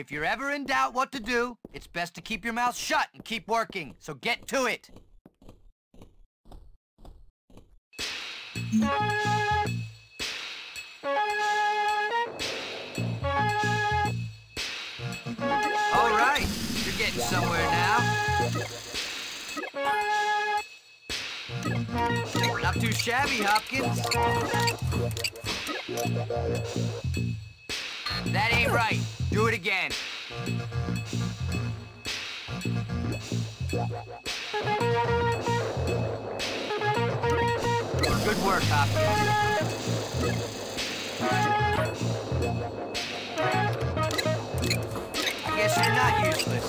If you're ever in doubt what to do, it's best to keep your mouth shut and keep working. So get to it. All right, you're getting somewhere now. Not too shabby, Hopkins. That ain't right. Do it again. Good work, Hopkins. I guess you're not useless.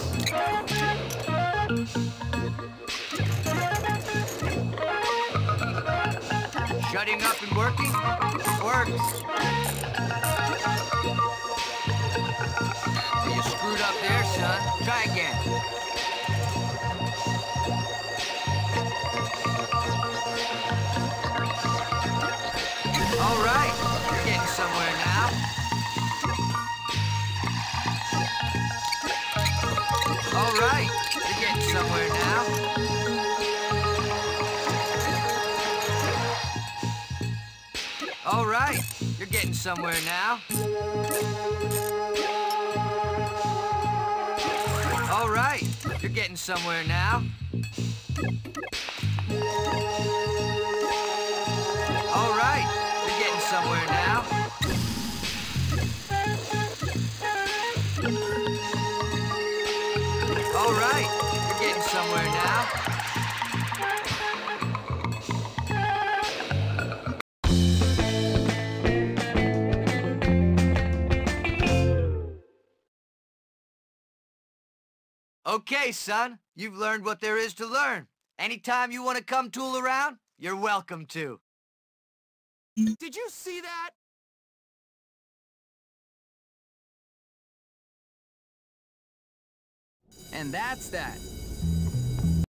Shutting up and working works. Try again. All right, you're getting somewhere now. All right, you're getting somewhere now. All right, you're getting somewhere now. You're getting somewhere now. All right, you're getting somewhere now. All right, Okay, son, you've learned what there is to learn. Anytime you want to come tool around, you're welcome to. Did you see that? And that's that.